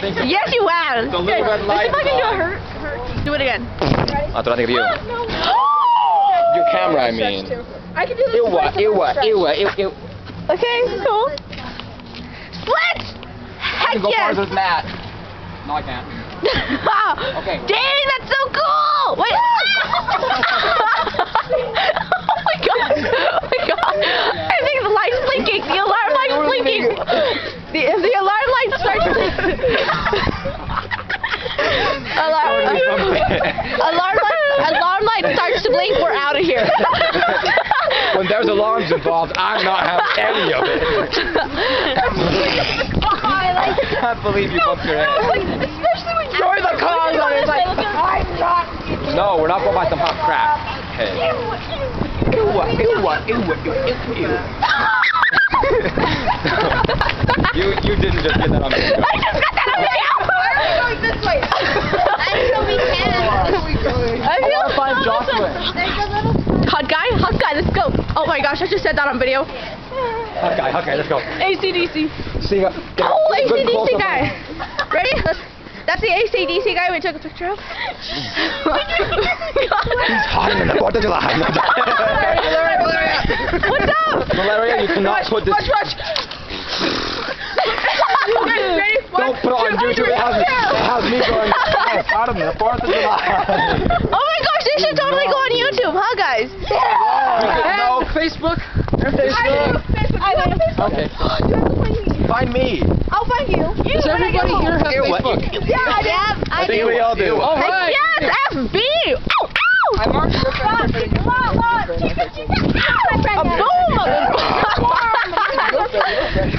Yes, you will. The little red light Let's see if I can do a hurt. hurt. Do it again. I think of oh, you. Your camera, I mean. I can do this. Ew, what, ew, what, ew, ew, ew. okay, cool. Split! Heck I can go yes! farther than that. No, I can't. Okay. Dang, that's so cool! Wait. oh my god! Oh my god! I think the light's blinking. The alarm light's blinking. The the alarm light starts. alarm, alarm light alarm light starts to blink. We're out of here. when there's alarms involved, I'm not having any of it. I can't believe you bumped your head. Especially when you're the it. Like, I'm not. No, we're not going by some hot crap. Okay. Ew, ew, ew, ew, ew, ew. you, you didn't just get that on I video. just got that on video. going this way. I know we can. I I feel want to find Jocelyn. There's a little. Hot guy, hot guy, let's go. Oh my gosh, I just said that on video. Okay, okay, let's go. ACDC. See ya. Get Oh, ACDC guy. Ready? Let's, that's the ACDC guy we took a picture of. He's hiding in the Fourth of July. What's up? Valeria, you cannot put this. Watch, watch. Ready? Don't put it on YouTube. It has, it has me going. Hiding in the Fourth of July. Oh my gosh, this should totally go on YouTube, huh guys? No, Facebook. Facebook. I know. Okay. Oh, you have to Find me. Find me. I'll find you. you Does everybody here have Ew, what? Yeah, I do. I I think do. we all do. Oh, Heck yes, FB! Ow, ow! I'm already A boom!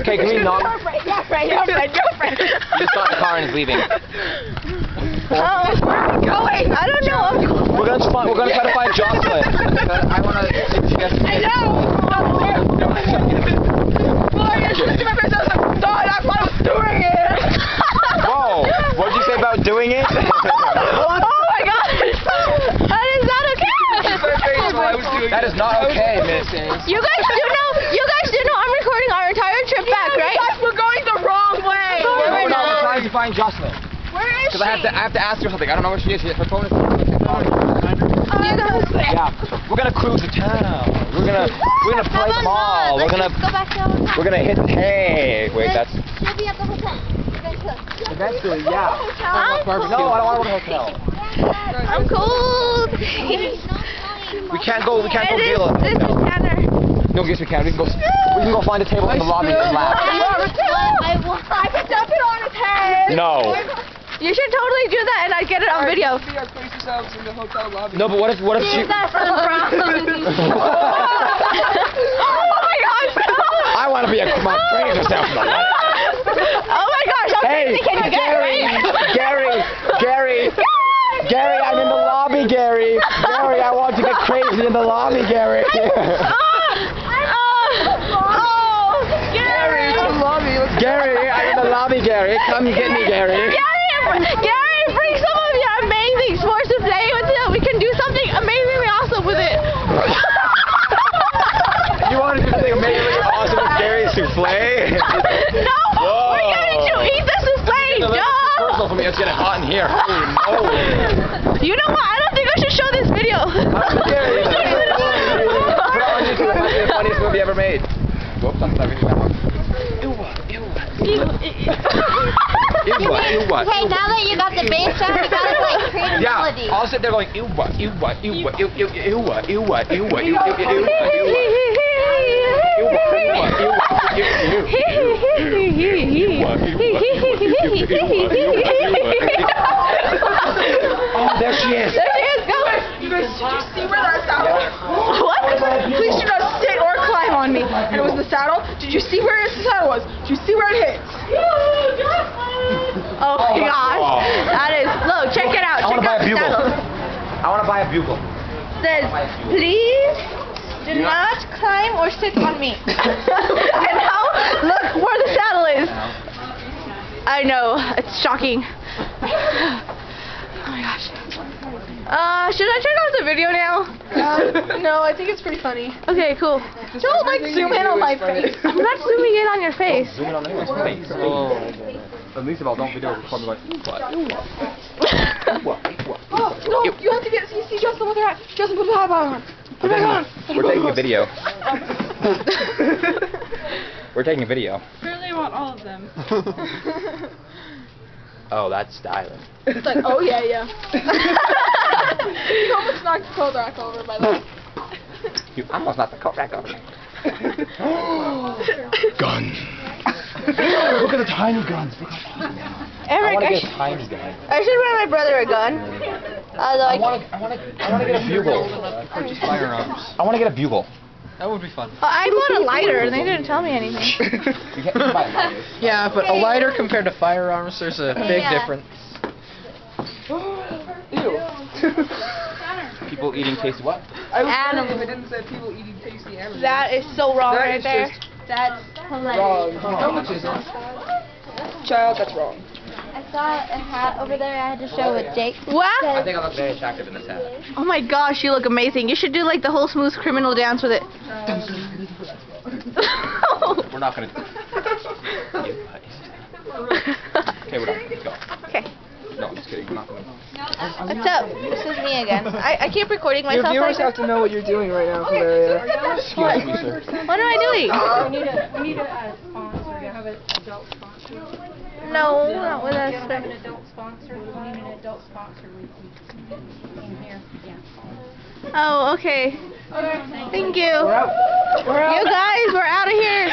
Okay, can we not? Yeah, friend. Your friend. Your friend. Just got in the car and is leaving. Oh, where are we going? I don't know. We're gonna. We're gonna try to find Jocelyn. I wanna. I know. Boy, your sister my friend. I was like, God, I thought I was doing it. Whoa! What did you say about doing it? Oh my gosh! That is not okay! that is not okay, Mrs. You guys do know, you guys do know I'm recording our entire trip back, right? Guys, we're going the wrong way. No, we're we're not. not. We're trying to find Jocelyn. Where is Because I have to. I have to ask her something. I don't know where she is. Her phone is. You guys, Yeah. We're gonna cruise the town. We're gonna. We're gonna play the mall. We're gonna. just go back to the hotel. We're gonna hit. Hey, wait. That's. She'll be at the hotel. You guys look. Eventually, yeah. I'm No, I don't want to go to a hotel. I'm cold. We can't go. We can't go It is, deal. this is. Tanner. No, yes, we can. We can go. We can go find a table in the lobby and laugh. I want. I can dump it on his head. No. You should totally do that and I get it on video. No, but what if what if she? That's the problem. oh my gosh! I want to be a come on, train yourself. in the lobby. Oh my gosh, how Hey, crazy can you get, Gary, right? Gary, Gary, Gary, I'm in the lobby, Gary. Gary, I want to get crazy in the lobby, Gary. Oh, oh, Gary! Gary, I'm in the lobby, Gary. Come get me, Gary. Gary, Gary, bring some of your amazing sports to play with it. We can do something amazingly awesome with it. You want to do something amazingly awesome with Gary's souffle? no, Whoa. we're going to eat this souffle, It's personal for me. It's getting hot in here. Holy moly. You know what? I don't think I should show this video. Gary, Put it on YouTube. It might be the funniest movie ever made. Whoops, I'm sorry. Ew, what? Ew, what? Ew, what? Ew, what? Okay, now that you got the bass down, you gotta like create a Yeah, melody. I'll sit there going, ew, what? Ew, what? Ew, what? Ew, ew, ew, what? Ew, what? Ew, what? Ew, ew, ew, ew, ew, what? Ew, what? Oh, there she is. There she is, go. You guys, did you see where our saddle was? What? Please do not sit or climb on me. And it was the saddle. Did you see where the saddle was? Did you see where it hits? Oh my Oh, gosh. That is, look, check it out. Check I wanna buy a bugle. I want to buy a bugle. says, please do not climb or sit on me. and now, look where the saddle is. I know, it's shocking. Oh my gosh. Uh, should I turn off the video now? Uh, no, I think it's pretty funny. Okay, cool. Don't like zoom in on my face. I'm not zooming in on your face. Zoom in on anyone's face. At least about don't video record me going, ew, what, what, what, what, Oh, no, you have to get, see, see Justin with her hat. Justin, put the hat on. Put it back. We're taking a video. We're taking a video. Really want all of them. Oh, that's styling. It's like, oh yeah, yeah. you almost knocked the cold rack over by the way. You almost knocked the coat rack over. Gun. Look at the tiny guns. I Eric, want I, to get sh- a tiny gun. I should buy my brother a gun. Although I I, want to. I want to. I want to get a bugle. Purchase firearms. I want to get a bugle. That would be fun. I bought a lighter and they didn't tell me anything. You can't buy lighters. Yeah, but a lighter compared to firearms, there's a big Yeah. difference. People eating tasty what? Animal. I didn't say people eating tasty animals. That is so wrong That right there. That's hilarious. wrong. How much is it? Child, that's wrong. I saw a hat over there I had to show with Jake. What? I think I look very attractive in this hat. Oh my gosh, you look amazing. You should do like the whole smooth criminal dance with it. We're not gonna. Okay, we're done. Let's go. okay. No, I'm just kidding. We're not gonna. What's up? This is me again. I, I keep recording myself. Your myself. viewers like have to know what you're doing right now, Valeria. Excuse me, sir. What am I doing? We need a, we need a uh, sponsor, to have an adult sponsor. No, not with We us. don't have an adult sponsor, we need an adult sponsor with you. In here, yeah. Oh, okay. Thank you. You guys, we're out of here.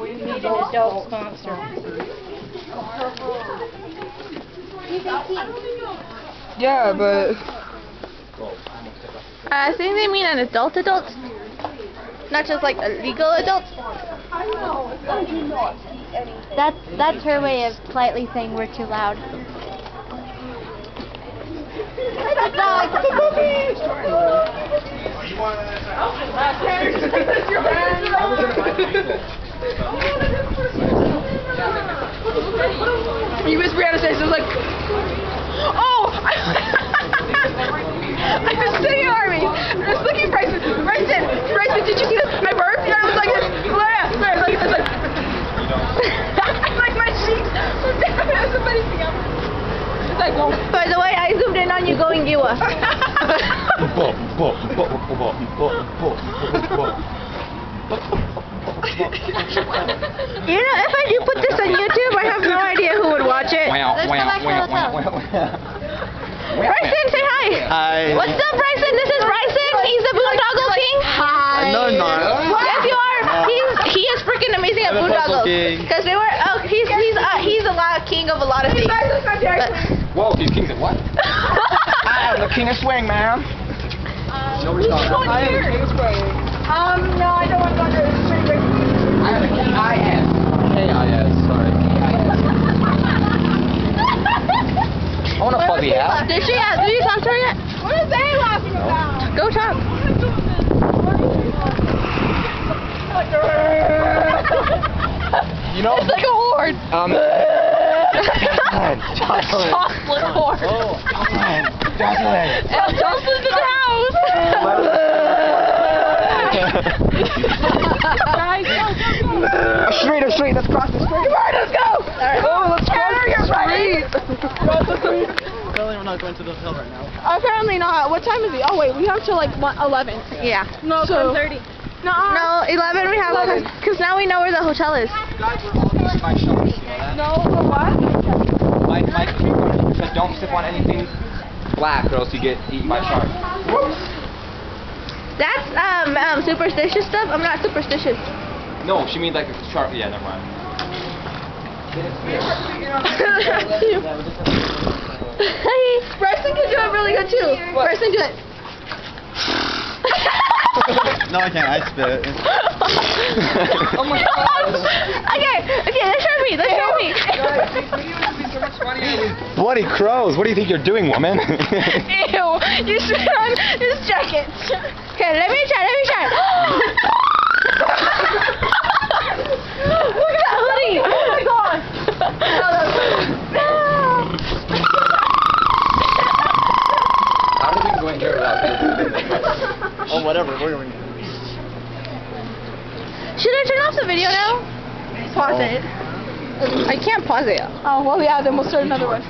We need an adult sponsor. Yeah, but I think they mean an adult adult. Not just like a legal adult. That's that's her way of politely saying we're too loud. The dog! The puppy! you miss Brianna's face. It was like, oh! I was sitting in army. I was looking at Bryson. Bryson, Bryson, did you see this? I burped and I was like, this. Gloria, Gloria, like, I was like, like my cheeks. It's amazing. It's like, whoa. By the way, I zoomed in on you going Giwa. You know, if I do put this on YouTube, I have no idea who would watch it. Wow, Let's go back to the hotel. wow, wow. Bryson, say hi. Hi. What's up, Bryson? This is Bryson. He's the boondoggle king. Hi. No, I'm He's he is freaking amazing at I'm the puzzle boondoggles. Because we were. Oh, he's he's uh, he's a lot king of a lot of things. But- Whoa, he's king of what? I am the king of swing, man. No, we're. I am the king of swing. Um, no, I don't want to go there. It's pretty great. I am the king I-S. K-I-S, sorry. I want a fuzzy hat. Did she? Uh, did you talk to her yet? What is they laughing about? Go talk. You know, It's like a horde. um, Jocelyn, Jocelyn, Chocolate horde. Jocelyn, Jocelyn. And Jocelyn's in the house. A street, a street, let's cross the street. Come on, let's go. Oh, let's go. You're right. Apparently we're not going to the hotel right now. Apparently not. What time is it? Oh wait, we have till like one, 11. Yeah. No, so, 1:30. No, No, 11 we have because now we know where the hotel is. Guys, we're all eating my sharks, you know no, for what? My, my, but don't sip on anything black or else you get eaten by sharks. That's um, um superstitious stuff. I'm not superstitious. No, she means like a shark, yeah, never mind. Bryson can do it really good too. Bryson, do it. No, I can't. I spit. oh my god. okay, okay, let's show me. Let's show me. Bloody crows, what do you think you're doing, woman? Ew, you spit on his jacket. Okay, let me try, let me try. Look at that hoodie. Oh my god. I don't think I'm going here without oh, whatever. We're going. Should I turn off the video now? Pause oh. it. I can't pause it. Oh, well, yeah, then we'll start another one.